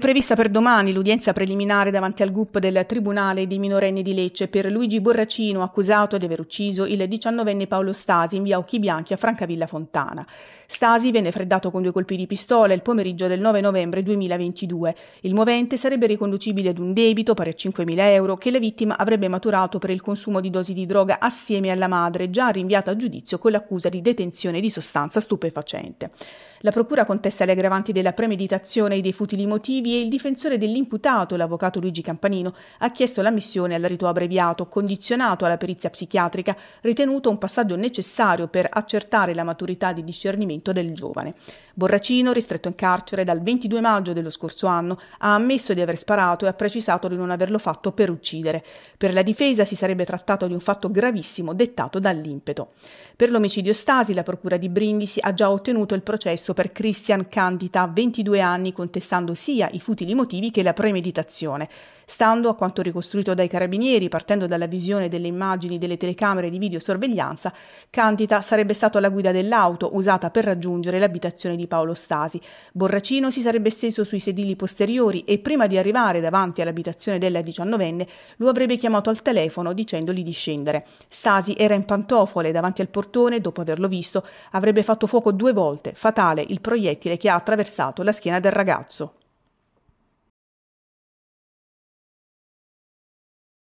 Prevista per domani l'udienza preliminare davanti al GUP del Tribunale dei minorenni di Lecce per Luigi Borracino, accusato di aver ucciso il diciannovenne Paolo Stasi in via Occhi Bianchi a Francavilla Fontana. Stasi venne freddato con due colpi di pistola il pomeriggio del 9 novembre 2022. Il movente sarebbe riconducibile ad un debito pari a 5.000 euro che la vittima avrebbe maturato per il consumo di dosi di droga assieme alla madre, già rinviata a giudizio con l'accusa di detenzione di sostanza stupefacente. La procura contesta le aggravanti della premeditazione e dei futili motivi e il difensore dell'imputato, l'avvocato Luigi Campanino, ha chiesto l'ammissione al rito abbreviato, condizionato alla perizia psichiatrica, ritenuto un passaggio necessario per accertare la maturità di discernimento del giovane. Borracino, ristretto in carcere dal 22 maggio dello scorso anno, ha ammesso di aver sparato e ha precisato di non averlo fatto per uccidere. Per la difesa si sarebbe trattato di un fatto gravissimo dettato dall'impeto. Per l'omicidio Stasi, la procura di Brindisi ha già ottenuto il processo per Christian Candita, 22 anni, contestando sia i futili motivi che la premeditazione. Stando a quanto ricostruito dai carabinieri, partendo dalla visione delle immagini delle telecamere di videosorveglianza, Candita sarebbe stato alla guida dell'auto usata per raggiungere l'abitazione di Paolo Stasi. Borracino si sarebbe steso sui sedili posteriori e prima di arrivare davanti all'abitazione della diciannovenne lo avrebbe chiamato al telefono dicendogli di scendere. Stasi era in pantofole davanti al portone, dopo averlo visto, avrebbe fatto fuoco due volte, fatale il proiettile che ha attraversato la schiena del ragazzo.